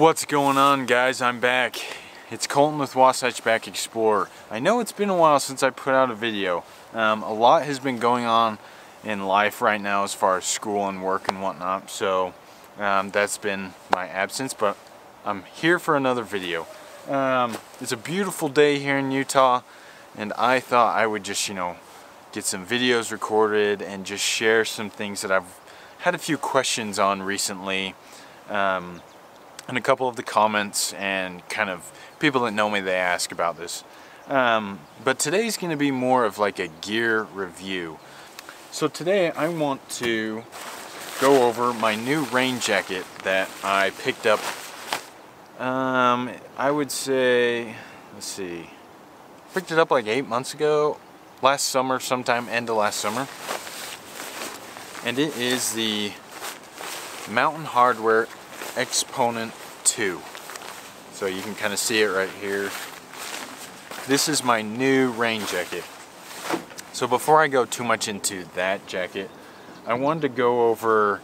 What's going on guys? I'm back. It's Colton with Wasatch Back Explorer. I know it's been a while since I put out a video. Um, a lot has been going on in life right now as far as school and work and whatnot so um, that's been my absence but I'm here for another video. Um, it's a beautiful day here in Utah and I thought I would just you know get some videos recorded and just share some things that I've had a few questions on recently um, and a couple of the comments and kind of people that know me they ask about this. Um, but today's going to be more of like a gear review. So today I want to go over my new rain jacket that I picked up um, I would say let's see picked it up like eight months ago last summer sometime end of last summer and it is the Mountain Hardwear Exponent 2 so you can kind of see it right here this is my new rain jacket so before I go too much into that jacket, I wanted to go over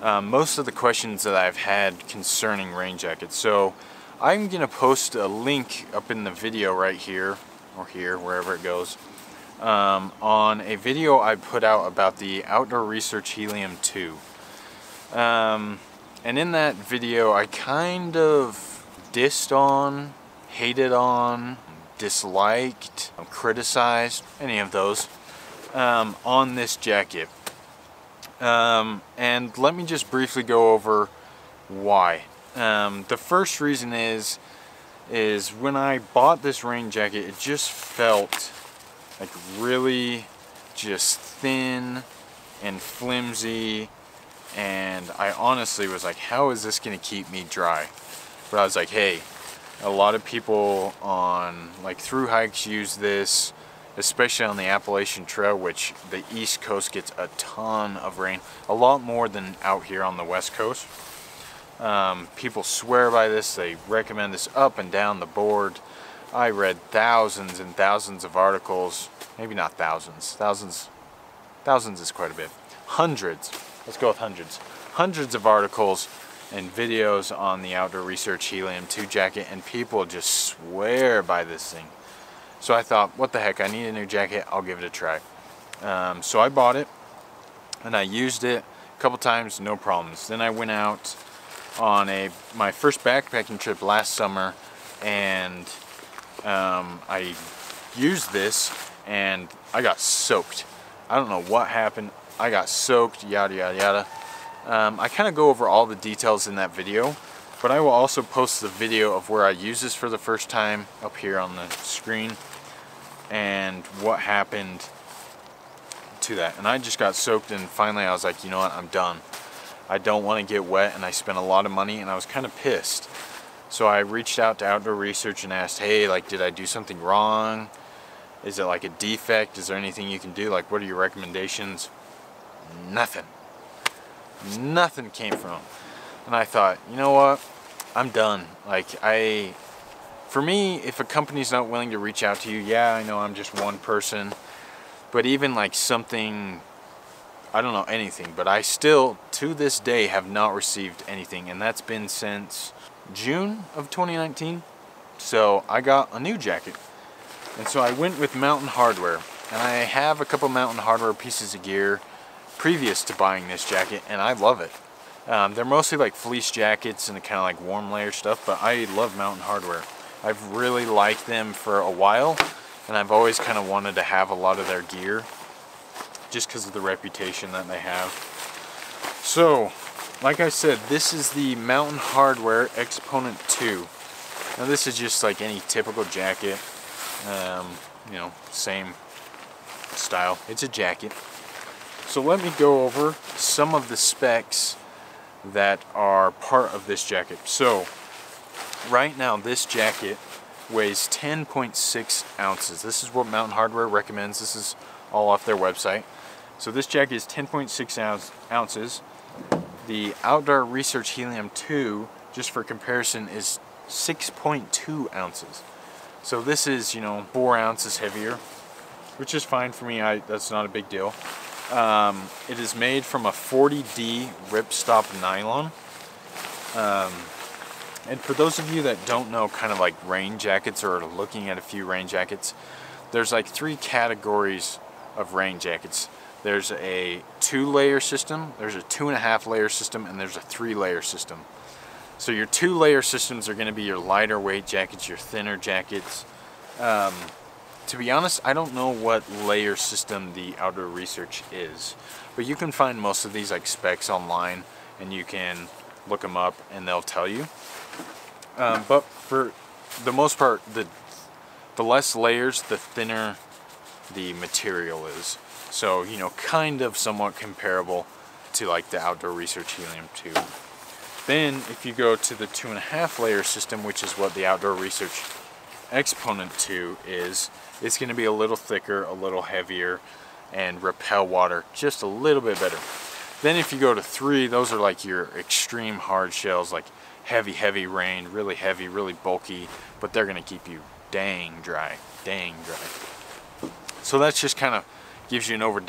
uh, most of the questions that I've had concerning rain jackets. So I'm going to post a link up in the video right here, or here, wherever it goes, um, on a video I put out about the Outdoor Research Helium 2. Um, and in that video I kind of dissed on, hated on, disliked, criticized, any of those, um, on this jacket. Um, and let me just briefly go over why. Um, the first reason is, is when I bought this rain jacket, it just felt like really just thin and flimsy and I honestly was like how is this gonna keep me dry but I was like hey a lot of people on like through hikes use this, especially on the Appalachian Trail, which the East Coast gets a ton of rain, a lot more than out here on the West Coast. Um, people swear by this, they recommend this up and down the board. I read thousands and thousands of articles, maybe not thousands, thousands, thousands is quite a bit, hundreds, let's go with hundreds, hundreds of articles and videos on the Outdoor Research Helium 2 jacket and people just swear by this thing. So I thought, what the heck, I need a new jacket, I'll give it a try. Um, so I bought it and I used it a couple times, no problems. Then I went out on a my first backpacking trip last summer and um, I used this and I got soaked. I don't know what happened. I got soaked, yada yada yada. Um, I kind of go over all the details in that video, but I will also post the video of where I use this for the first time up here on the screen and what happened to that. And I just got soaked and finally I was like, you know what, I'm done. I don't want to get wet and I spent a lot of money and I was kind of pissed. So I reached out to Outdoor Research and asked, hey, like, did I do something wrong? Is it like a defect? Is there anything you can do? Like, what are your recommendations? Nothing nothing came from. And I thought, you know what? I'm done. Like I, for me, if a company's not willing to reach out to you, yeah, I know I'm just one person, but even like something, I don't know anything, but I still, to this day, have not received anything, and that's been since June of 2019. So I got a new jacket. And so I went with Mountain Hardwear. And I have a couple Mountain Hardwear pieces of gear previous to buying this jacket and I love it. Um, they're mostly like fleece jackets and kind of like warm layer stuff, but I love Mountain Hardwear. I've really liked them for a while and I've always kind of wanted to have a lot of their gear just because of the reputation that they have. So, like I said, this is the Mountain Hardwear Exponent 2. Now this is just like any typical jacket, um, you know, same style. It's a jacket. So let me go over some of the specs that are part of this jacket. So right now this jacket weighs 10.6 ounces. This is what Mountain Hardwear recommends. This is all off their website. So this jacket is 10.6 ounce, ounces. The Outdoor Research Helium 2, just for comparison, is 6.2 ounces. So this is, you know, four ounces heavier, which is fine for me. I That's not a big deal. Um, it is made from a 40D ripstop nylon. Um, And for those of you that don't know kind of like rain jackets or looking at a few rain jackets, there's like three categories of rain jackets. There's a two layer system, there's a two and a half layer system, and there's a three layer system. So your two layer systems are going to be your lighter weight jackets, your thinner jackets. Um, to be honest, I don't know what layer system the Outdoor Research is, but you can find most of these like specs online and you can look them up and they'll tell you. Um, but for the most part, the the less layers, the thinner the material is. So, you know, kind of somewhat comparable to like the Outdoor Research Helium 2. Then, if you go to the two and a half layer system, which is what the Outdoor Research Exponent 2 is, it's going to be a little thicker, a little heavier, and repel water just a little bit better. Then if you go to 3, those are like your extreme hard shells, like heavy, heavy rain, really heavy, really bulky, but they're going to keep you dang dry, dang dry. So that's just kind of gives you an over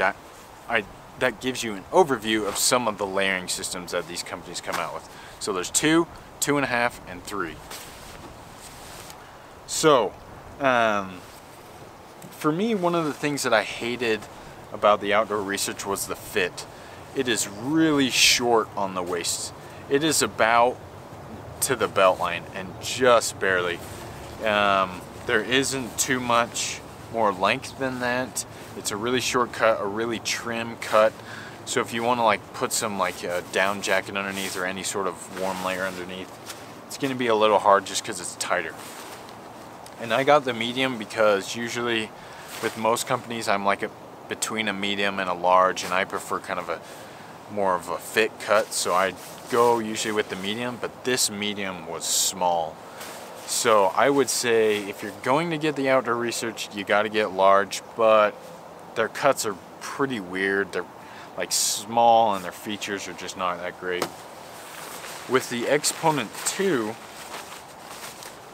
I that gives you an overview of some of the layering systems that these companies come out with. So there's two, two and a half, and three. So, um, for me, one of the things that I hated about the outdoor research was the fit. It is really short on the waist. It is about to the belt line and just barely. Um, there isn't too much more length than that. It's a really short cut, a really trim cut. So if you want to like put some like a down jacket underneath or any sort of warm layer underneath, it's going to be a little hard just because it's tighter. And I got the medium because usually with most companies I'm like a, between a medium and a large and I prefer kind of a more of a fit cut so I go usually with the medium but this medium was small so I would say if you're going to get the outdoor research, you got to get large, but their cuts are pretty weird. They're like small and their features are just not that great. With the Exponent 2,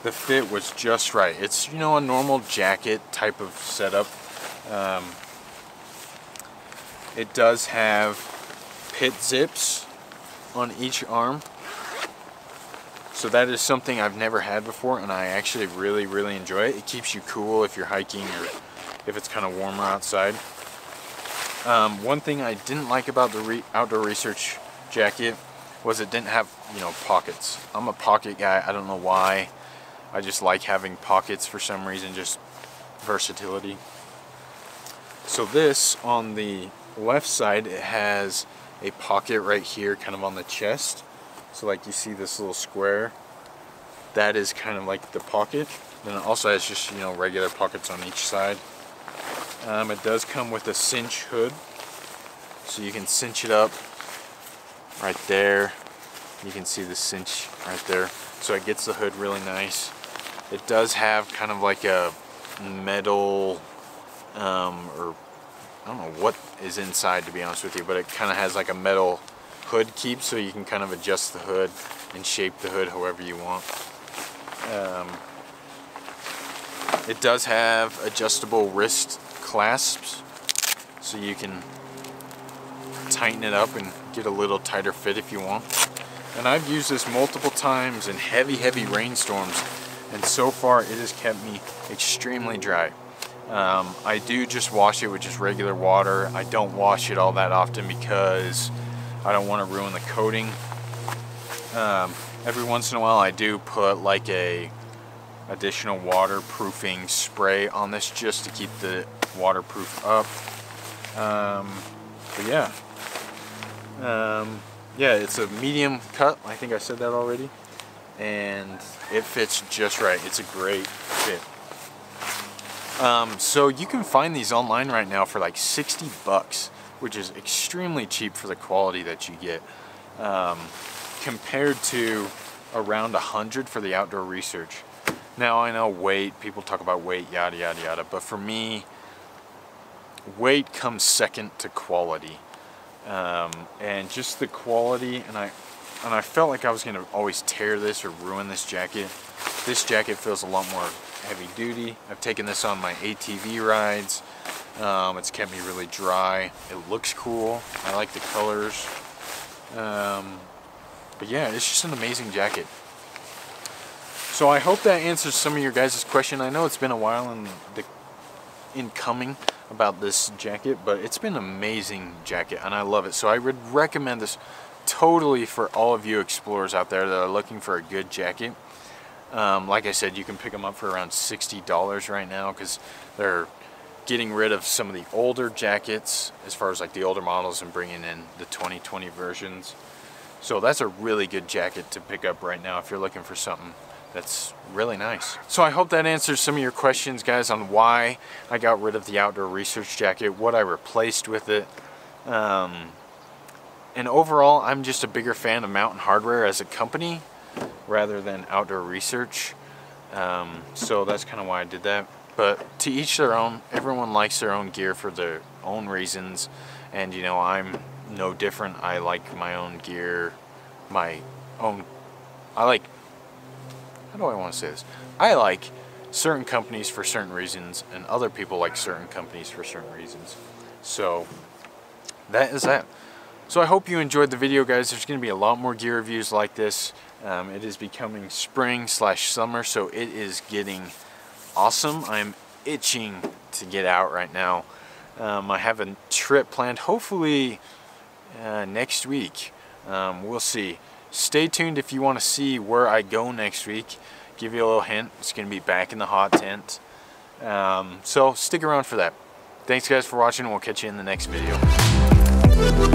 the fit was just right. It's, you know, a normal jacket type of setup. Um, it does have pit zips on each arm so that is something I've never had before and I actually really, really enjoy it. It keeps you cool if you're hiking or if it's kind of warmer outside. Um, one thing I didn't like about the re outdoor research jacket was it didn't have, you know, pockets. I'm a pocket guy. I don't know why. I just like having pockets for some reason, just versatility. So this, on the left side, it has a pocket right here, kind of on the chest. So like you see this little square, that is kind of like the pocket. Then it also has just, you know, regular pockets on each side. Um, it does come with a cinch hood. So you can cinch it up right there. You can see the cinch right there. So it gets the hood really nice. It does have kind of like a metal um, or I don't know what is inside to be honest with you, but it kind of has like a metal hood keep so you can kind of adjust the hood and shape the hood however you want. Um, it does have adjustable wrist clasps so you can tighten it up and get a little tighter fit if you want. And I've used this multiple times in heavy, heavy rainstorms and so far it has kept me extremely dry. Um, I do just wash it with just regular water. I don't wash it all that often because I don't want to ruin the coating. Um, every once in a while I do put like a additional waterproofing spray on this just to keep the waterproof up. Um, but yeah. Um, yeah, it's a medium cut. I think I said that already. And it fits just right. It's a great fit. Um, so you can find these online right now for like 60 bucks which is extremely cheap for the quality that you get um, compared to around a hundred for the outdoor research. Now I know weight, people talk about weight, yada yada yada, but for me, weight comes second to quality. Um, and just the quality, and I, and I felt like I was gonna always tear this or ruin this jacket. This jacket feels a lot more heavy duty. I've taken this on my ATV rides. Um, it's kept me really dry. It looks cool. I like the colors. Um, but yeah, it's just an amazing jacket. So I hope that answers some of your guys' question. I know it's been a while in the in coming about this jacket, but it's been an amazing jacket and I love it. So I would recommend this totally for all of you explorers out there that are looking for a good jacket. Um, like I said, you can pick them up for around $60 right now because they're getting rid of some of the older jackets as far as like the older models and bringing in the 2020 versions. So that's a really good jacket to pick up right now if you're looking for something that's really nice. So I hope that answers some of your questions guys on why I got rid of the outdoor research jacket, what I replaced with it. Um, and overall, I'm just a bigger fan of Mountain Hardwear as a company rather than outdoor research. Um, so that's kind of why I did that. But to each their own, everyone likes their own gear for their own reasons. And you know, I'm no different. I like my own gear, my own, I like how do I want to say this? I like certain companies for certain reasons and other people like certain companies for certain reasons. So that is that. So I hope you enjoyed the video guys. There's going to be a lot more gear reviews like this. Um, it is becoming spring slash summer so it is getting awesome. I'm itching to get out right now. Um, I have a trip planned hopefully uh, next week. Um, we'll see stay tuned if you want to see where I go next week. Give you a little hint. It's going to be back in the hot tent. Um, so stick around for that. Thanks guys for watching. We'll catch you in the next video.